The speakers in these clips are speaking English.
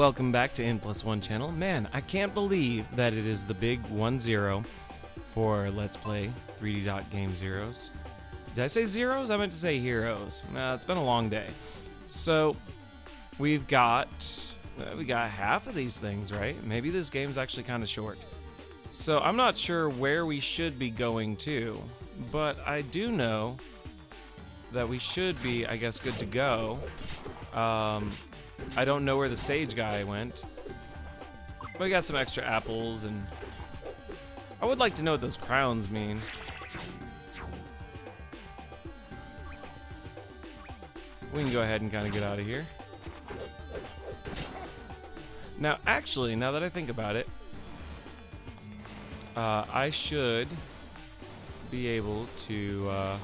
welcome back to Int Plus One channel. Man, I can't believe that it is the big 1-0 for Let's Play 3D Dot Game Zeros. Did I say zeros? I meant to say heroes. Nah, it's been a long day. So, we've got we got half of these things, right? Maybe this game's actually kind of short. So, I'm not sure where we should be going to, but I do know that we should be, I guess, good to go. Um, I don't know where the sage guy went. But we got some extra apples and I would like to know what those crowns mean. We can go ahead and kind of get out of here. Now, actually, now that I think about it, uh, I should be able to. Uh...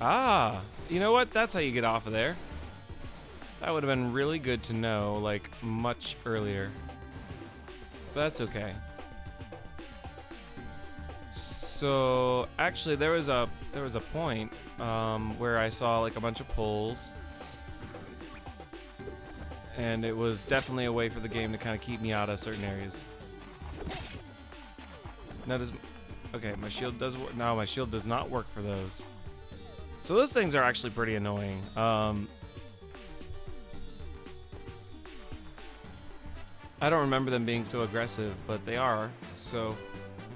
Ah, you know what? That's how you get off of there. That would have been really good to know, like, much earlier. But that's okay. So, actually, there was a there was a point um, where I saw like a bunch of poles, and it was definitely a way for the game to kind of keep me out of certain areas. Now does okay, my shield does work. No, my shield does not work for those. So those things are actually pretty annoying. Um, I don't remember them being so aggressive, but they are, so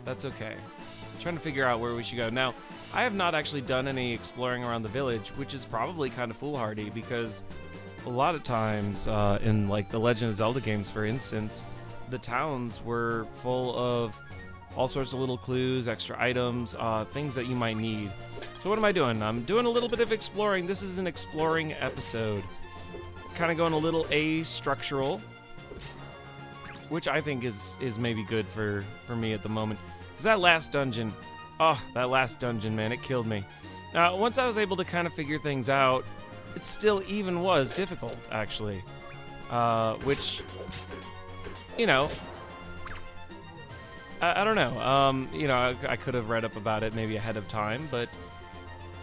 that's okay. I'm trying to figure out where we should go. Now, I have not actually done any exploring around the village, which is probably kind of foolhardy because a lot of times uh, in like the Legend of Zelda games, for instance, the towns were full of all sorts of little clues, extra items, uh, things that you might need. So what am I doing? I'm doing a little bit of exploring. This is an exploring episode. Kind of going a little a-structural, which I think is is maybe good for for me at the moment. Cause that last dungeon, oh, that last dungeon, man, it killed me. Uh, once I was able to kind of figure things out, it still even was difficult, actually. Uh, which, you know, I, I don't know. Um, you know, I, I could have read up about it maybe ahead of time, but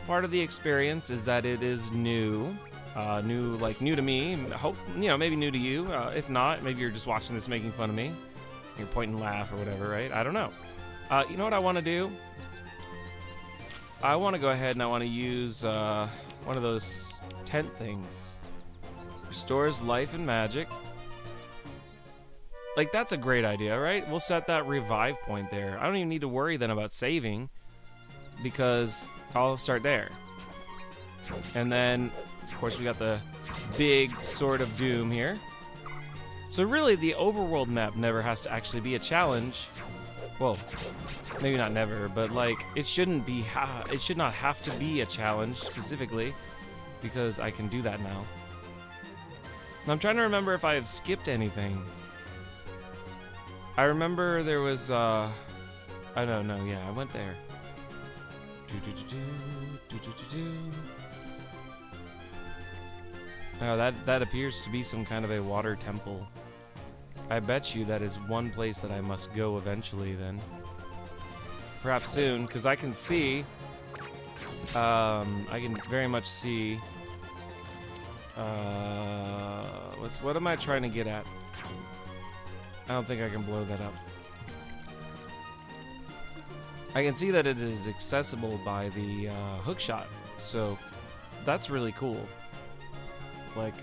part of the experience is that it is new. Uh, new, like new to me. Hope you know, maybe new to you. Uh, if not, maybe you're just watching this making fun of me. You're pointing laugh or whatever, right? I don't know. Uh, you know what I want to do? I want to go ahead and I want to use uh, one of those tent things. Restores life and magic. Like, that's a great idea, right? We'll set that revive point there. I don't even need to worry then about saving because I'll start there. And then, of course, we got the big Sword of Doom here. So really, the overworld map never has to actually be a challenge. Well, maybe not never, but like it shouldn't be. it should not have to be a challenge specifically, because I can do that now. And I'm trying to remember if I have skipped anything. I remember there was. uh I don't know. Yeah, I went there. Oh, that that appears to be some kind of a water temple. I bet you that is one place that I must go eventually then. Perhaps soon, because I can see, um, I can very much see, uh, what's, what am I trying to get at? I don't think I can blow that up. I can see that it is accessible by the uh, hookshot, so that's really cool. Like,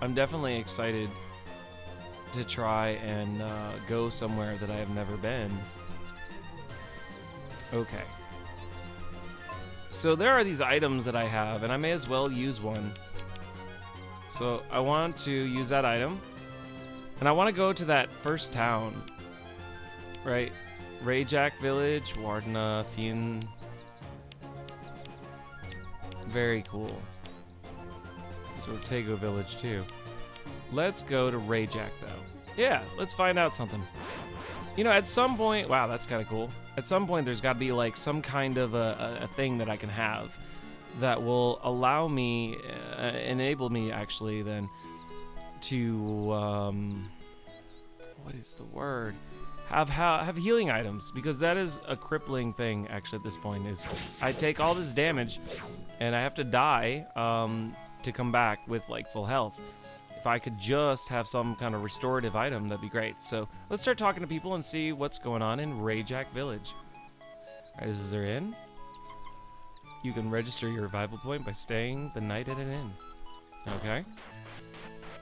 I'm definitely excited to try and uh, go somewhere that I have never been. Okay. So there are these items that I have, and I may as well use one. So I want to use that item. And I want to go to that first town. Right? Rayjack Village, Wardna, Fien. Very cool. So Tego Village too. Let's go to Rayjack though. Yeah, let's find out something. You know, at some point, wow, that's kind of cool. At some point, there's got to be like some kind of a, a, a, thing that I can have that will allow me, uh, enable me actually then to, um, what is the word? Have, ha have healing items because that is a crippling thing actually at this point is I take all this damage and I have to die um, to come back with like full health if I could just have some kind of restorative item, that'd be great. So let's start talking to people and see what's going on in Rayjack Village. Alright, is their inn. You can register your revival point by staying the night at an inn. Okay.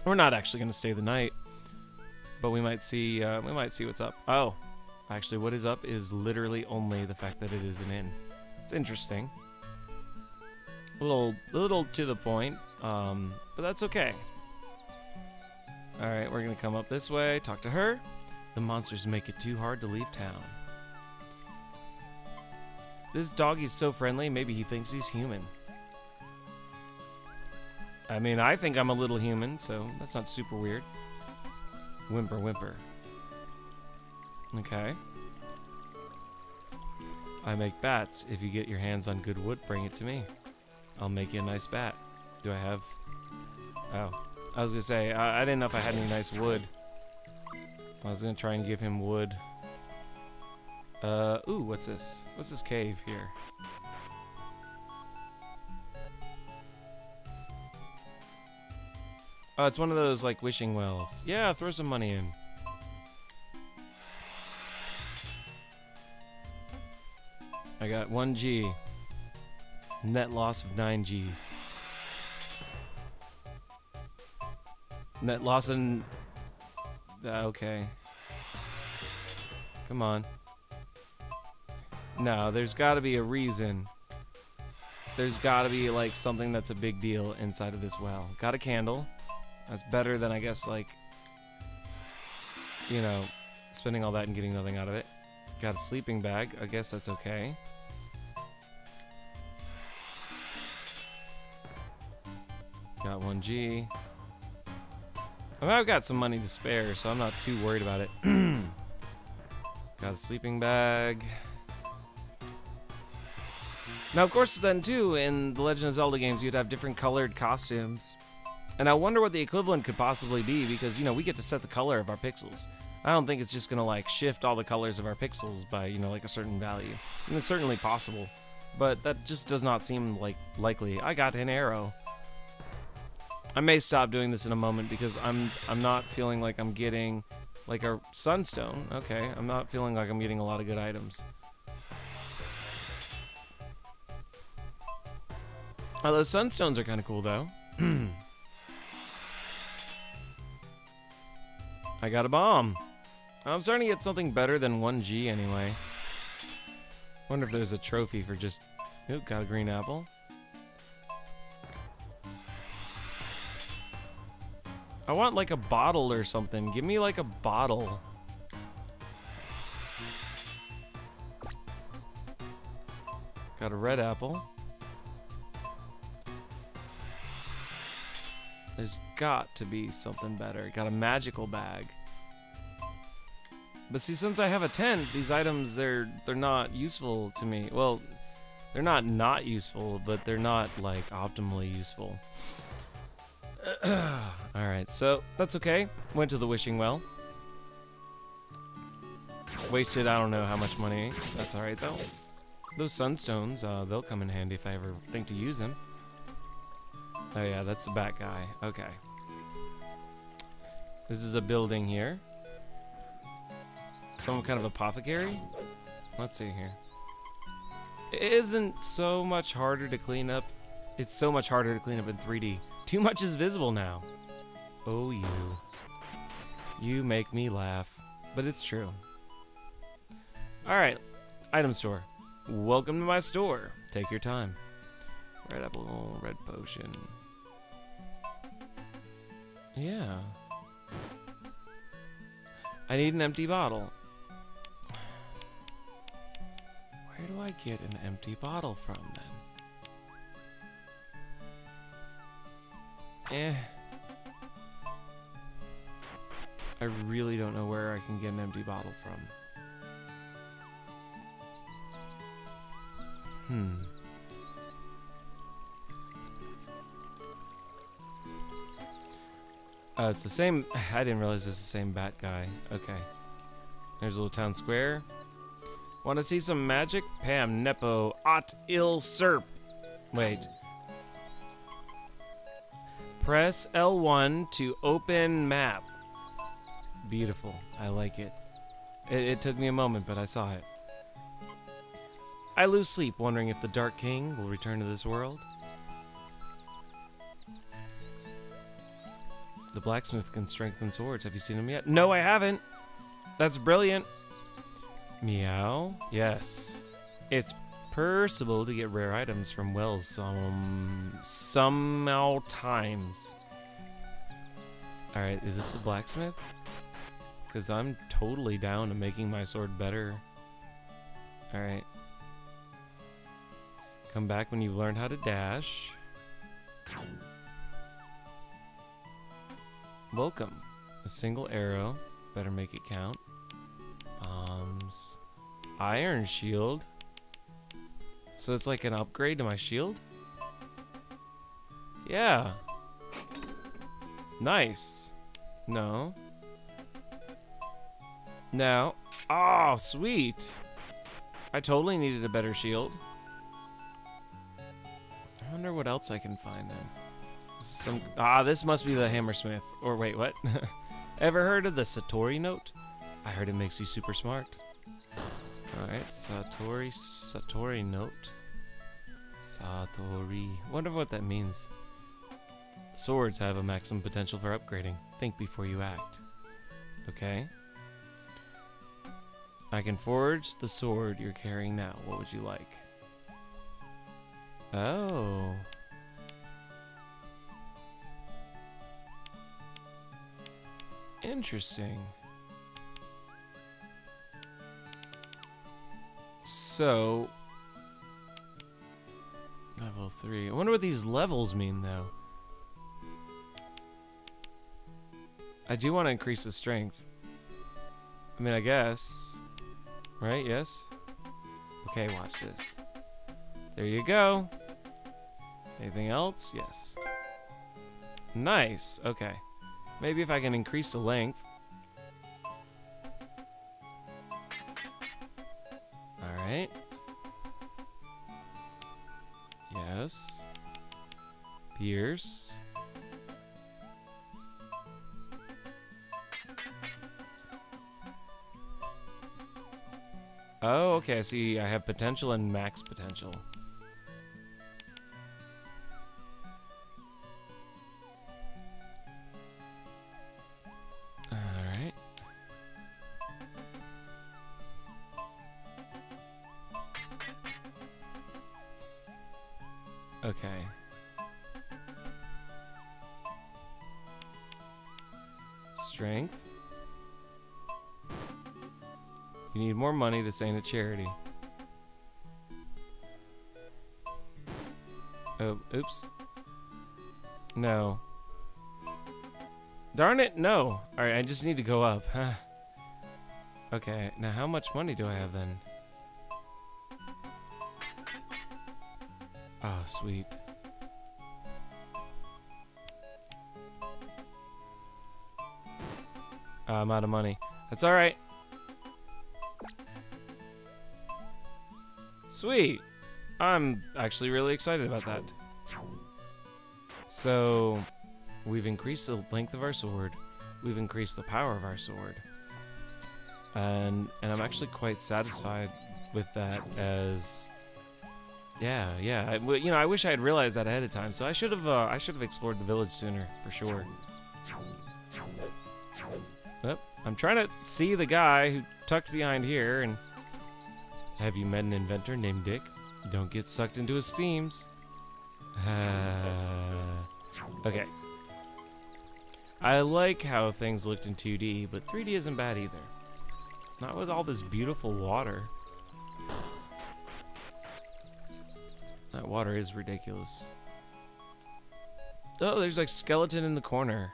We're not actually going to stay the night, but we might see. Uh, we might see what's up. Oh, actually, what is up is literally only the fact that it is an inn. It's interesting. Little, little to the point, um, but that's okay. All right, we're gonna come up this way. Talk to her. The monsters make it too hard to leave town. This doggy's so friendly, maybe he thinks he's human. I mean, I think I'm a little human, so that's not super weird. Whimper, whimper. Okay. I make bats. If you get your hands on good wood, bring it to me. I'll make you a nice bat. Do I have... Oh. I was gonna say, I, I didn't know if I had any nice wood. I was gonna try and give him wood. Uh, ooh, what's this? What's this cave here? Oh, it's one of those, like, wishing wells. Yeah, throw some money in. I got 1 G. Net loss of 9 Gs. Net loss in... Uh, okay. Come on. No, there's got to be a reason. There's got to be, like, something that's a big deal inside of this well. Got a candle. That's better than, I guess, like, you know, spending all that and getting nothing out of it. Got a sleeping bag. I guess that's okay. Got 1G. I mean, I've got some money to spare, so I'm not too worried about it. got a sleeping bag. Now, of course, then, too, in the Legend of Zelda games, you'd have different colored costumes. And I wonder what the equivalent could possibly be because, you know, we get to set the color of our pixels. I don't think it's just going to, like, shift all the colors of our pixels by, you know, like a certain value. And it's certainly possible. But that just does not seem, like, likely. I got an arrow. I may stop doing this in a moment because I'm I'm not feeling like I'm getting like a sunstone. Okay, I'm not feeling like I'm getting a lot of good items. Oh, those sunstones are kind of cool though. I got a bomb. I'm starting to get something better than 1G anyway. Wonder if there's a trophy for just... Ooh, got a green apple. Want like a bottle or something. Give me like a bottle. Got a red apple. There's got to be something better. Got a magical bag. But see, since I have a tent, these items, they're they're not useful to me. Well, they're not not useful, but they're not, like, optimally useful. Alright, so that's okay. Went to the wishing well. Wasted I don't know how much money. That's alright though. Those sunstones, uh, they'll come in handy if I ever think to use them. Oh yeah, that's the bat guy. Okay. This is a building here. Some kind of apothecary? Let's see here. It isn't so much harder to clean up. It's so much harder to clean up in 3D. Too much is visible now. Oh, you. You make me laugh. But it's true. Alright. Item store. Welcome to my store. Take your time. Red apple, red potion. Yeah. I need an empty bottle. Where do I get an empty bottle from then? Eh. I really don't know where I can get an empty bottle from. Hmm. Uh, it's the same. I didn't realize it's the same bat guy. Okay. There's a little town square. Want to see some magic? Pam Nepo Ot Il Serp. Wait. Press L1 to open map. Beautiful. I like it. it. It took me a moment, but I saw it. I lose sleep wondering if the Dark King will return to this world. The blacksmith can strengthen swords. Have you seen him yet? No, I haven't. That's brilliant. Meow. Yes. It's possible to get rare items from wells some somehow times. Alright, is this a blacksmith? Because I'm totally down to making my sword better. Alright. Come back when you've learned how to dash. Welcome. A single arrow. Better make it count. Um, Bombs. Iron shield. So it's like an upgrade to my shield? Yeah. Nice. No. No. Oh, sweet. I totally needed a better shield. I wonder what else I can find then. Some ah, this must be the hammersmith. Or wait, what? Ever heard of the Satori note? I heard it makes you super smart. All right, Satori Satori note. Satori. Wonder what that means. Swords have a maximum potential for upgrading. Think before you act. Okay. I can forge the sword you're carrying now. What would you like? Oh. Interesting. So, level 3. I wonder what these levels mean, though. I do want to increase the strength. I mean, I guess. Right? Yes? Okay, watch this. There you go. Anything else? Yes. Nice. Okay. Maybe if I can increase the length. Okay. I see. I have potential and max potential. Alright. Okay. Strength. You need more money. This ain't a charity. Oh, oops. No. Darn it, no. Alright, I just need to go up. huh? okay, now how much money do I have then? Oh, sweet. Uh, I'm out of money. That's alright. Sweet. I'm actually really excited about that. So, we've increased the length of our sword. We've increased the power of our sword. And and I'm actually quite satisfied with that as yeah, yeah. I, you know, I wish I had realized that ahead of time. So I should have uh, I should have explored the village sooner, for sure. Yep. I'm trying to see the guy who tucked behind here and have you met an inventor named Dick? Don't get sucked into his themes. Uh, okay. I like how things looked in 2D, but 3D isn't bad either. Not with all this beautiful water. That water is ridiculous. Oh, there's like skeleton in the corner.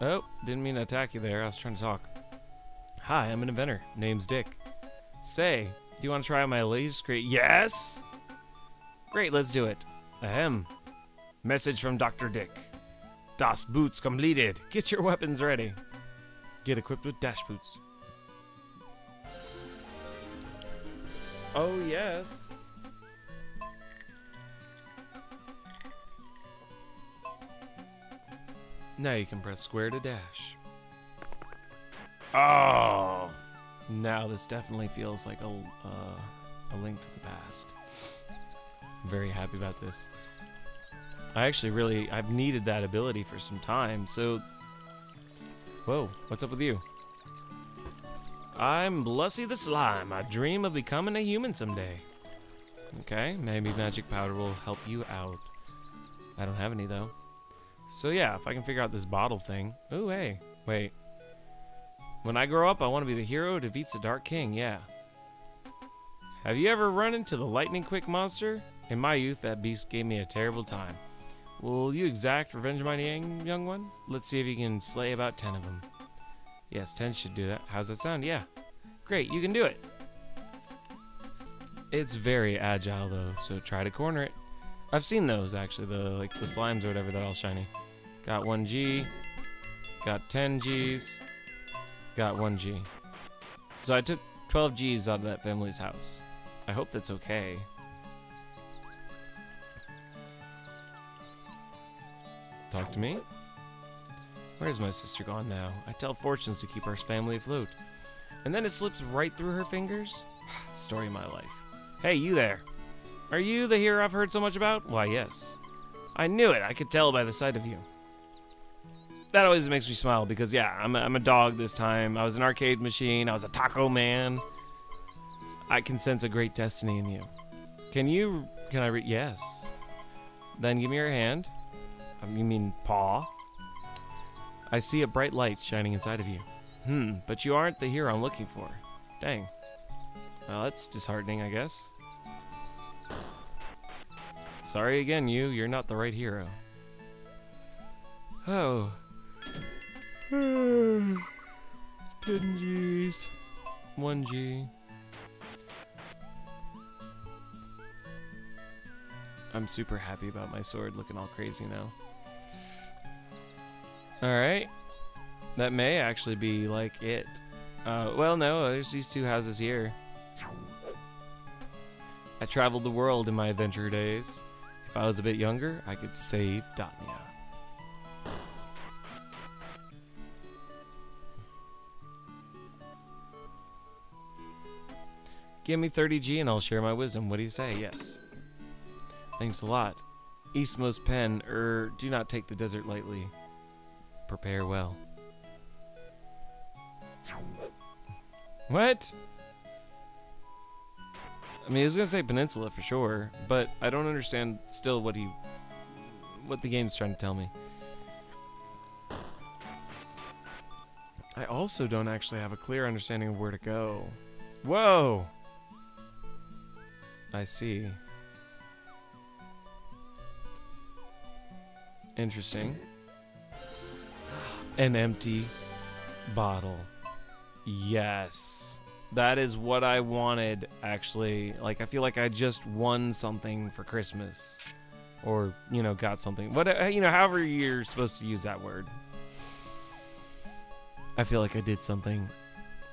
Oh, didn't mean to attack you there. I was trying to talk. Hi, I'm an inventor. Name's Dick. Say, do you want to try my latest great? Yes! Great, let's do it. Ahem. Message from Dr. Dick. Das Boots completed. Get your weapons ready. Get equipped with dash boots. Oh, yes. Now you can press square to dash. Oh! Now this definitely feels like a, uh, a link to the past. I'm very happy about this. I actually really, I've needed that ability for some time, so... Whoa, what's up with you? I'm Blussy the Slime. I dream of becoming a human someday. Okay, maybe magic powder will help you out. I don't have any, though. So yeah, if I can figure out this bottle thing. Oh, hey, wait. When I grow up, I want to be the hero who defeats the Dark King, yeah. Have you ever run into the lightning quick monster? In my youth, that beast gave me a terrible time. Will you exact revenge, my young, young one? Let's see if you can slay about ten of them. Yes, ten should do that. How's that sound? Yeah. Great, you can do it. It's very agile though, so try to corner it. I've seen those actually, the like the slimes or whatever that all shiny. Got one G, got 10 Gs, got one G. So I took 12 Gs out of that family's house. I hope that's okay. Talk to me? Where's my sister gone now? I tell fortunes to keep our family afloat. And then it slips right through her fingers? Story of my life. Hey, you there. Are you the hero I've heard so much about? Why, yes. I knew it. I could tell by the sight of you. That always makes me smile because, yeah, I'm a, I'm a dog this time. I was an arcade machine. I was a taco man. I can sense a great destiny in you. Can you. Can I read? Yes. Then give me your hand. Um, you mean paw? I see a bright light shining inside of you. Hmm, but you aren't the hero I'm looking for. Dang. Well, that's disheartening, I guess. Sorry again, you. You're not the right hero. Oh. 10 G's. 1 G. I'm super happy about my sword looking all crazy now. Alright. That may actually be like it. Uh, well, no, there's these two houses here. I traveled the world in my adventure days. If I was a bit younger, I could save Dotnia. Give me 30G and I'll share my wisdom. What do you say? Yes. Thanks a lot. Eastmost Pen, er, do not take the desert lightly. Prepare well. What? I mean, I was gonna say Peninsula for sure, but I don't understand still what he, what the game's trying to tell me. I also don't actually have a clear understanding of where to go. Whoa! I see. Interesting. An empty bottle. Yes. That is what I wanted, actually. Like, I feel like I just won something for Christmas. Or, you know, got something. What, uh, you know, however you're supposed to use that word. I feel like I did something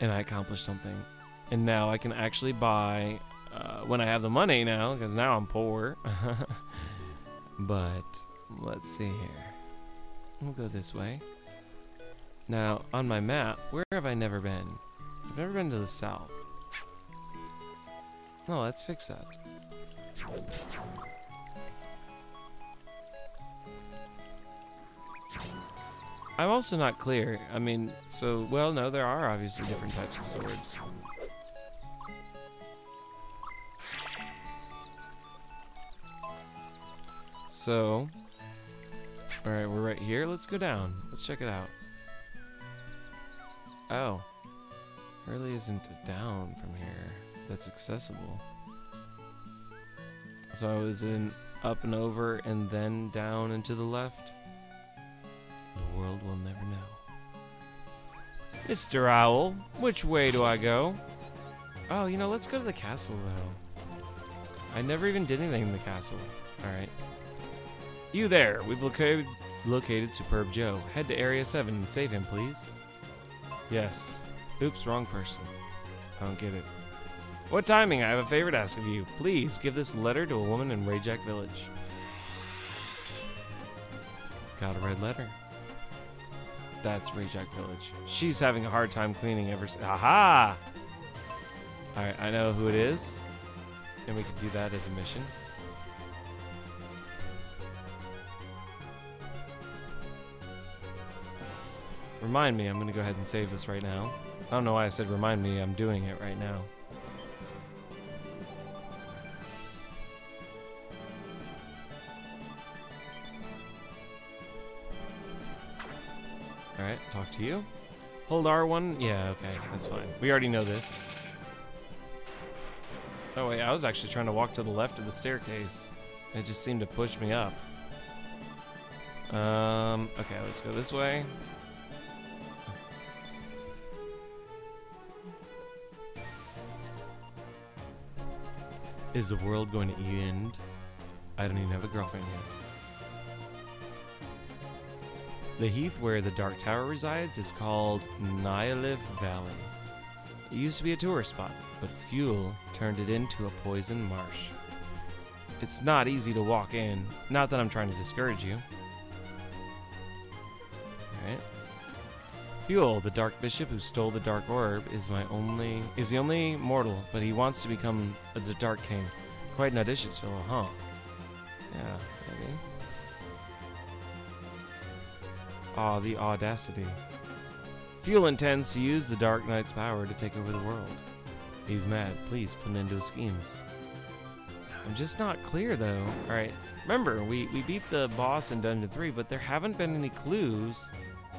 and I accomplished something. And now I can actually buy uh, when I have the money now, because now I'm poor. but let's see here. We'll go this way. Now, on my map, where have I never been? I've never been to the south. No, let's fix that. I'm also not clear. I mean, so, well, no, there are obviously different types of swords. So, alright, we're right here. Let's go down. Let's check it out. Oh. Really isn't down from here that's accessible. So I was in up and over and then down and to the left. The world will never know. Mr. Owl, which way do I go? Oh, you know, let's go to the castle, though. I never even did anything in the castle. Alright. You there! We've located, located Superb Joe. Head to Area 7 and save him, please. Yes. Oops, wrong person. I don't get it. What timing? I have a favor to ask of you. Please give this letter to a woman in Rayjack Village. Got a red letter. that's Reject Village. She's having a hard time cleaning ever since. Aha! Alright, I know who it is. And we can do that as a mission. Remind me, I'm to go ahead and save this right now. I don't know why I said remind me, I'm doing it right now. Alright, talk to you. Hold R1? Yeah, okay, that's fine. We already know this. Oh wait, I was actually trying to walk to the left of the staircase. It just seemed to push me up. Um, okay, let's go this way. Is the world going to end? I don't even have a girlfriend yet. The heath where the Dark Tower resides is called Nihilif Valley. It used to be a tourist spot, but fuel turned it into a poison marsh. It's not easy to walk in, not that I'm trying to discourage you. Fuel, the Dark Bishop who stole the Dark Orb, is my only is the only mortal, but he wants to become a, the Dark King. Quite an audacious fellow, huh? Yeah, maybe. Aw, the audacity. Fuel intends to use the Dark Knight's power to take over the world. He's mad. Please put an end to his schemes. I'm just not clear though. Alright, remember, we, we beat the boss in Dungeon 3, but there haven't been any clues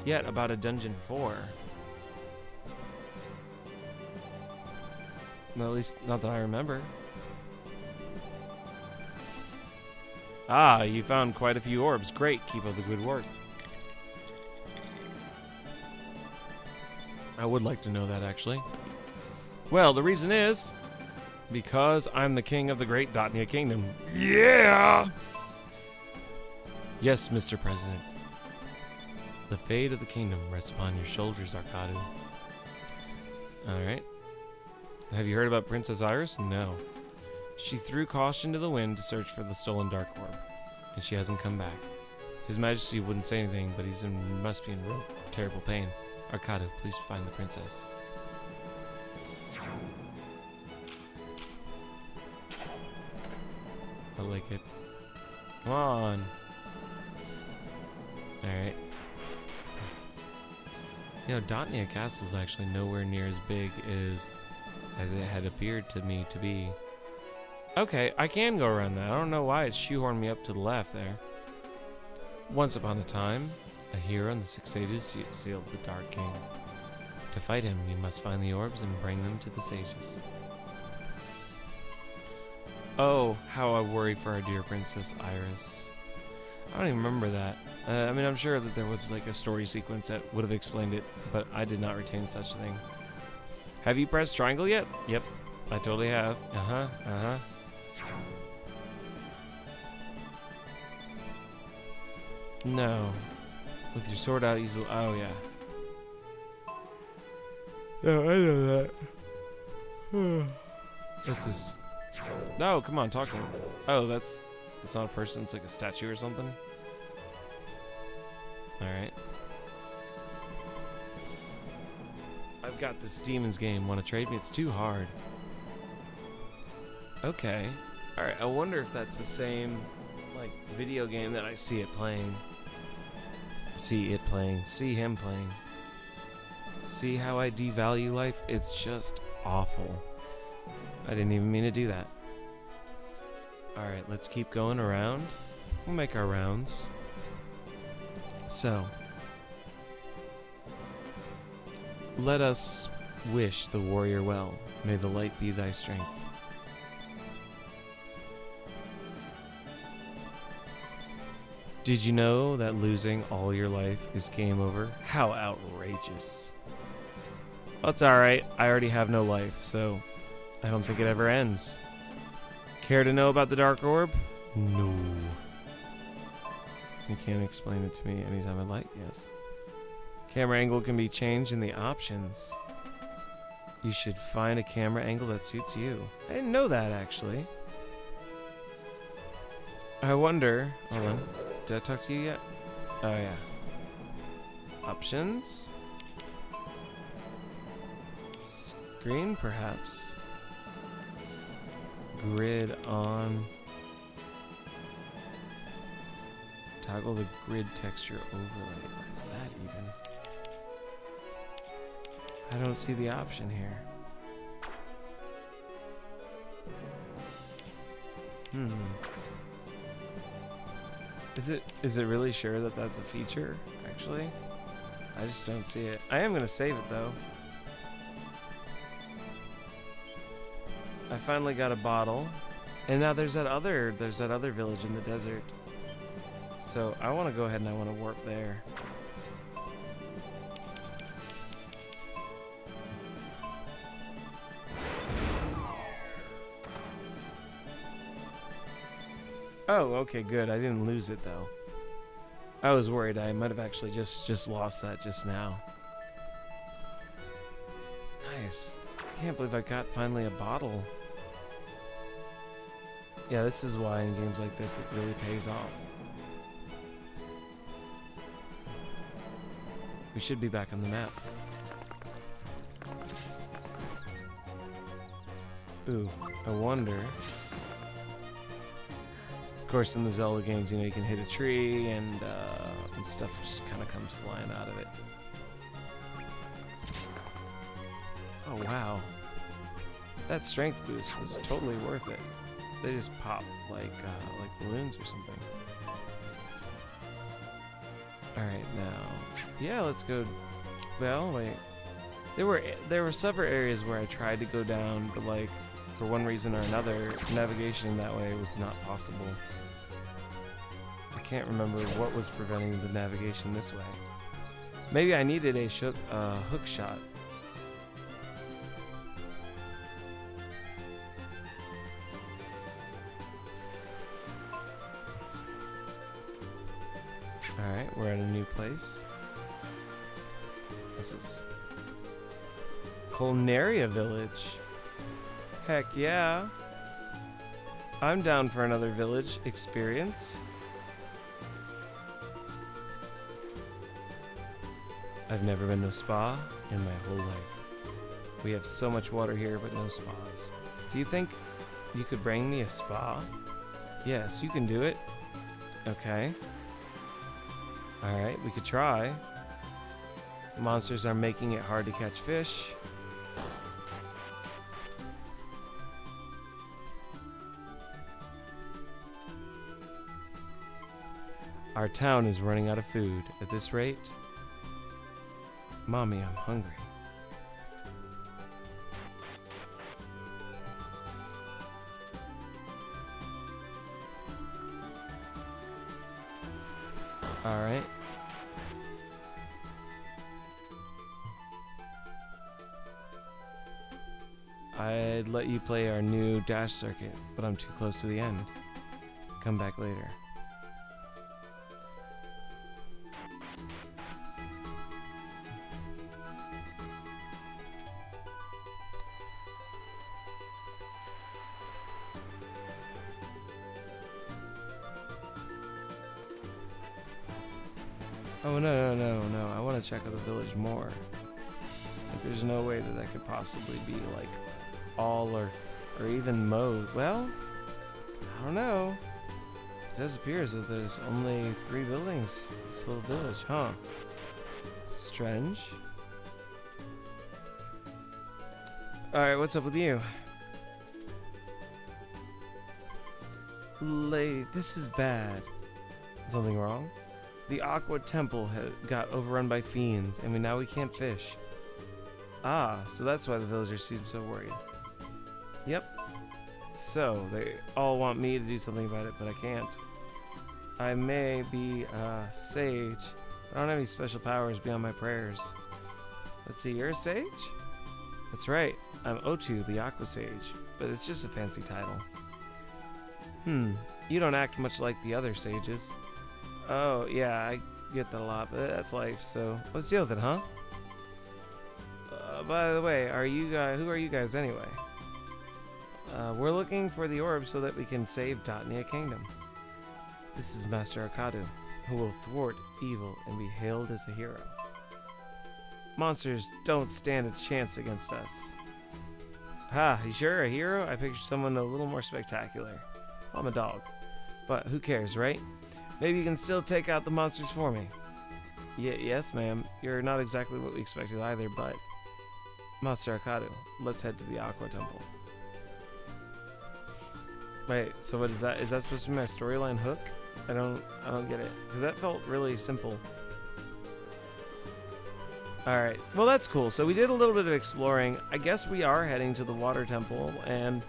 yet about a Dungeon 4. No, at least not that I remember. Ah, you found quite a few orbs. Great, keep up the good work. I would like to know that actually. Well, the reason is because I'm the king of the great Dotnia kingdom. Yeah! Yes, Mr. President. The fate of the kingdom rests upon your shoulders, Arkadu. Alright. Have you heard about Princess Iris? No. She threw caution to the wind to search for the stolen Dark Orb, and she hasn't come back. His Majesty wouldn't say anything, but he's must be in real terrible pain. Arkadu, please find the princess. I like it. Come on. Alright. You know, Dotnia Castle is actually nowhere near as big as as it had appeared to me to be. Okay, I can go around that. I don't know why it shoehorned me up to the left there. Once upon a time, a hero in the Six Sages sealed the Dark King. To fight him, you must find the orbs and bring them to the sages. Oh, how I worry for our dear Princess Iris. I don't even remember that. Uh, I mean, I'm sure that there was like a story sequence that would have explained it, but I did not retain such a thing. Have you pressed triangle yet? Yep, I totally have. Uh huh, uh huh. No. With your sword out, easily. Oh, yeah. No, I know that. What's this? No, come on, talk to me. Oh, that's it's not a person. It's like a statue or something. All right. I've got this demons game. Want to trade me? It's too hard. Okay. All right. I wonder if that's the same like video game that I see it playing. See it playing. See him playing. See how I devalue life? It's just awful. I didn't even mean to do that. Alright, let's keep going around. We'll make our rounds. So, let us wish the warrior well. May the light be thy strength. Did you know that losing all your life is game over? How outrageous. That's alright, I already have no life, so I don't think it ever ends. Care to know about the Dark Orb? No. You can't explain it to me anytime I'd like, yes. Camera angle can be changed in the options. You should find a camera angle that suits you. I didn't know that, actually. I wonder... Hold on. Did I talk to you yet? Oh, yeah. Options. Screen, perhaps. Grid on. Toggle the grid texture overlay. What is that even? I don't see the option here. Hmm. Is it is it really sure that that's a feature actually? I just don't see it. I am to save it though. I finally got a bottle. And now there's that other there's that other village in the desert. So I want to go ahead and I want to warp there. Oh, okay, good. I didn't lose it though. I was worried I might have actually just just lost that just now. Nice. I can't believe I got finally a bottle. Yeah, this is why in games like this it really pays off. We should be back on the map. Ooh, I wonder. Of course, in the Zelda games, you know, you can hit a tree and, uh, and stuff just kind of comes flying out of it. Oh, wow. That strength boost was totally worth it. They just pop like, uh, like balloons or something. Alright, now... Yeah, let's go... Well, wait. There were there were several areas where I tried to go down, but like, for one reason or another, navigation that way was not possible. I can't remember what was preventing the navigation this way. Maybe I needed a uh, hook shot. We're at a new place. This is Colnaria Village. Heck yeah. I'm down for another village experience. I've never been to a spa in my whole life. We have so much water here, but no spas. Do you think you could bring me a spa? Yes, you can do it. Okay. Alright, we could try. Monsters are making it hard to catch fish. Our town is running out of food. At this rate, Mommy, I'm hungry. Alright. You play our new dash circuit, but I'm too close to the end. Come back later. Oh no no no no! I want to check out the village more. Like, there's no way that that could possibly be like all or or even mode. Well, I don't know. It does appear as if there's only three buildings. in This little village, huh? Strange. All right, what's up with you? Lay, this is bad. Something wrong? The Aqua Temple got overrun by fiends, and we, now we can't fish. Ah, so that's why the villagers seem so worried. Yep. So, they all want me to do something about it, but I can't. I may be a sage, I don't have any special powers beyond my prayers. Let's see, you're a sage? That's right, I'm Otu, the Aqua Sage, but it's just a fancy title. Hmm, you don't act much like the other sages. Oh, yeah, I get that a lot, but that's life, so let's deal with it, huh? Uh, by the way, are you guys, who are you guys anyway? Uh, we're looking for the orb so that we can save Dotnia Kingdom. This is Master Arkadu, who will thwart evil and be hailed as a hero. Monsters don't stand a chance against us. Ha, you sure a hero? I pictured someone a little more spectacular. I'm a dog. But who cares, right? Maybe you can still take out the monsters for me. Yeah, yes, ma'am. You're not exactly what we expected either, but... Master Akadu, let's head to the Aqua Temple. Wait, so what is that? Is that supposed to be my storyline hook? I don't, I don't get it. Because that felt really simple. Alright, well that's cool. So we did a little bit of exploring. I guess we are heading to the Water Temple, and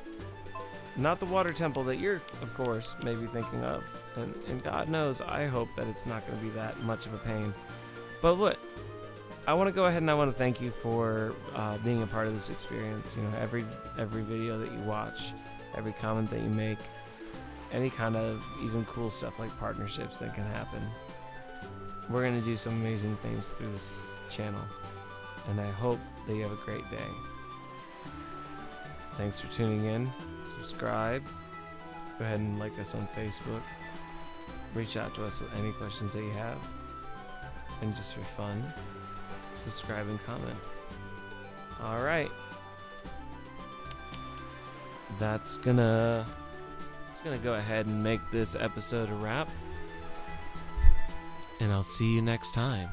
not the Water Temple that you're, of course, maybe thinking of. And, and God knows, I hope that it's not going to be that much of a pain. But look, I want to go ahead and I want to thank you for uh, being a part of this experience. You know, every every video that you watch, every comment that you make, any kind of even cool stuff like partnerships that can happen. We're going to do some amazing things through this channel. And I hope that you have a great day. Thanks for tuning in. Subscribe. Go ahead and like us on Facebook. Reach out to us with any questions that you have. And just for fun, subscribe and comment. All right. That's gonna it's gonna go ahead and make this episode a wrap. And I'll see you next time.